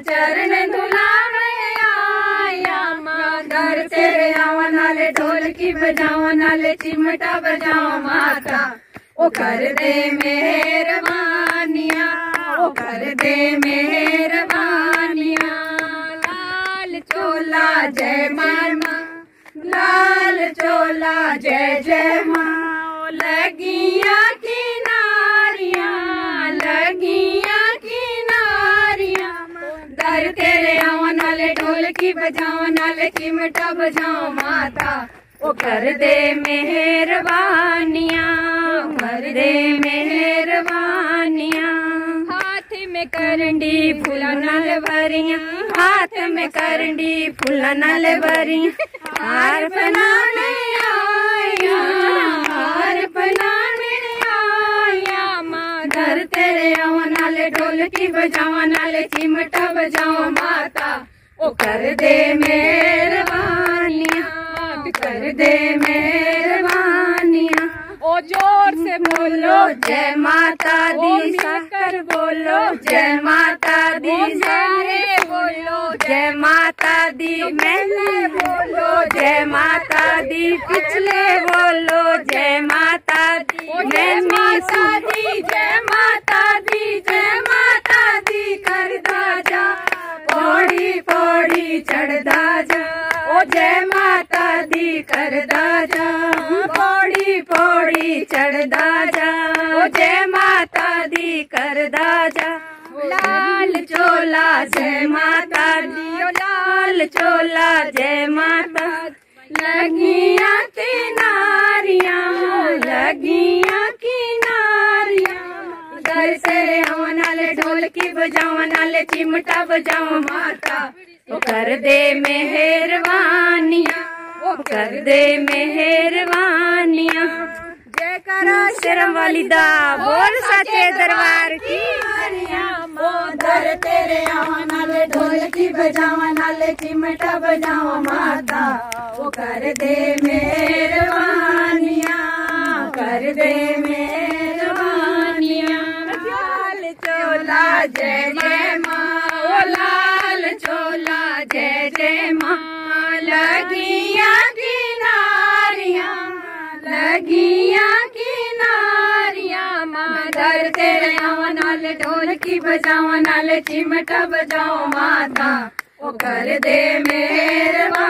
चरण माँ घर आवा नाले बजाओ नाले चिमटा बजाओ माता। ओ कर दे मेहरबानिया, ओ कर दे मेहरबानिया। लाल चोला जय मामा, लाल चोला जय जय माँ। लगिया ढोलकी बजाओ, नाल चिमटा बजाओ माता। ओ कर दे मेहरबानिया, कर दे मेहरबानिया। हाथ में करंडी फूला नाल भरिया, हाथ में करंडी फूल नाल भरिया। हार बनाने आया, हार बनाने आया। माँ घर तेरे आओ, नाल ढोलकी बजाओ, नाल चिमटा बजाओ माता। ओ कर दे मेहरबानिया कर दे मेहरबानिया। ओ ज़ोर से बोलो जय माता दी कर बोलो जय माता दी सारे बोलो जय माता दी मैंने बोलो जय माता दी पिछले बोलो जय चढ़दा जा। ओ जय माता दी करदा जा। पौड़ी पौड़ी चढ़दा जा। ओ जय माता दी करदा जा। लाल चोला जय माता दी। ओ लाल चोला जय माता लगिया किनारियाँ लगिया किनारियाँ आवन नाले ढोलकी बजावन नाले चिमटा बजाओ माता। वो कर दे मेहरबानिया वो कर दे मेहरबानिया। जय करो शर्म वाली दा बोल सचे दरबार की दर तेरे आवन नाले ढोलकी बजावन नाले चिमटा बजाओ माता। वो कर दे मेहरबानिया। जय जय माँ, लाल चोला, जय जय माँ। लगिया किनारियाँ लगिया किनारियाँ मादर तेरे आवन नाल ढोलकी बजाओ, नाल चिमटा बजाओ माता। ओ कर दे मेहरबानिया